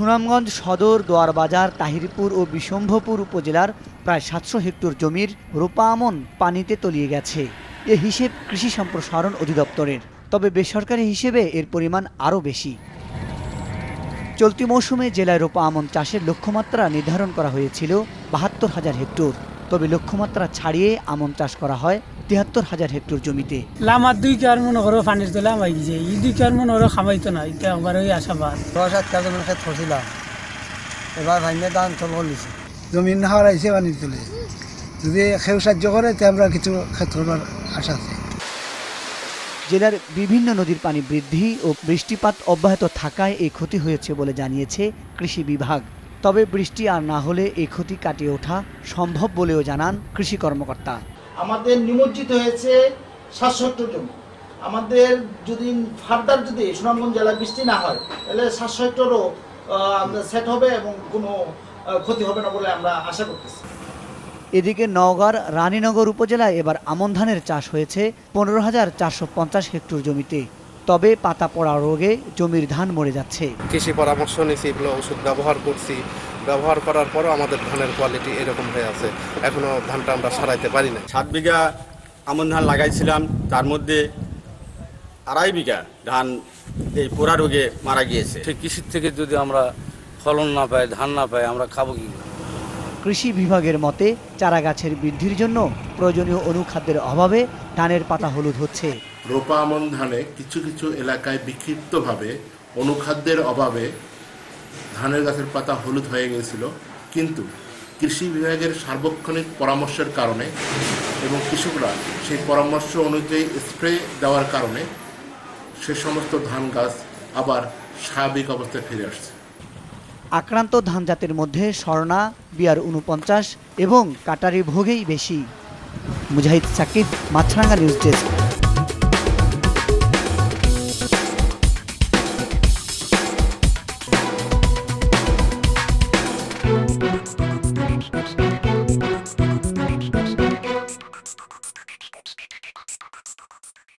সুনামগঞ্জ সদর দোয়ারবাজার তাহিরপুর ও বিশম্ভপুর উপজেলার প্রায় সাতশো হেক্টর জমির রোপা আমন পানিতে তলিয়ে গেছে। এ হিসেব কৃষি সম্প্রসারণ অধিদপ্তরের। তবে বেসরকারি হিসেবে এর পরিমাণ আরও বেশি। চলতি মৌসুমে জেলায় রোপা আমন চাষের লক্ষ্যমাত্রা নির্ধারণ করা হয়েছিল বাহাত্তর হাজার হেক্টর। তবে লক্ষ্যমাত্রা ছাড়িয়ে আমন চাষ করা হয় তিয়াত্তর হাজার হেক্টর জমিতে। লামার দুই কার মনে করো পানির তোলা মাই গেছে। এই দুই কার মনে করো খামাইতো না এটা একবার ওই আশাবাদ। দশ হাত কাজ মানে ক্ষেত এবার ভাইনে দান চল করলিছে জমিন না হওয়ার আইসে পানি তুলে। যদি কেউ সাহায্য করে তে আমরা কিছু ক্ষেত্র করবার আশা আছে। জেলার বিভিন্ন নদীর পানি বৃদ্ধি ও বৃষ্টিপাত অব্যাহত থাকায় এই ক্ষতি হয়েছে বলে জানিয়েছে কৃষি বিভাগ। তবে বৃষ্টি আর না হলে এই ক্ষতি কাটিয়ে ওঠা সম্ভব বলেও জানান কৃষি কর্মকর্তা। আমাদের নিমজ্জিত হয়েছে হেক্টর জমি আমাদের যদি ফার্দার যদি সুনামগঞ্জ জেলায় বৃষ্টি না হয় তাহলে সাতশো হেক্টরও সেট হবে এবং কোনো ক্ষতি হবে না বলে আমরা আশা করতেছি। এদিকে নওগাঁর রানীনগর উপজেলায় এবার আমন ধানের চাষ হয়েছে পনেরো হাজার চারশো পঞ্চাশ হেক্টর জমিতে। তবে পাতা পড়া রোগে জমির ধান মরে যাচ্ছে। কৃষি পরামর্শ নিয়েছি এগুলো ওষুধ ব্যবহার করছি। ব্যবহার করার পরও আমাদের ধানের কোয়ালিটি এরকম হয়ে আছে। এখনও ধানটা আমরা সারাইতে পারি না সাত বিঘা আমন ধান লাগাইছিলাম তার মধ্যে আড়াই বিঘা ধান এই পোড়া রোগে মারা গিয়েছে। সেই কৃষির থেকে যদি আমরা ফলন না পাই ধান না পাই আমরা খাব কি কৃষি বিভাগের মতে চারা গাছের বৃদ্ধির জন্য প্রয়োজনীয় অনুখাদ্যের অভাবে ধানের পাতা হলুদ হচ্ছে। রোপা আমন ধানে কিছু কিছু এলাকায় বিক্ষিপ্তভাবে অনুখাদ্যের অভাবে ধানের গাছের পাতা হলুদ হয়ে গিয়েছিল। কিন্তু কৃষি বিভাগের সার্বক্ষণিক পরামর্শের কারণে এবং কৃষকরা সেই পরামর্শ অনুযায়ী স্প্রে দেওয়ার কারণে সে সমস্ত ধান গাছ আবার স্বাভাবিক অবস্থায় ফিরে আসছে। আক্রান্ত ধান জাতের মধ্যে স্বর্ণা, বিয়ার উনপঞ্চাশ এবং কাটারি ভোগেই বেশি। Mujahid Sakib, Maasranga news desk.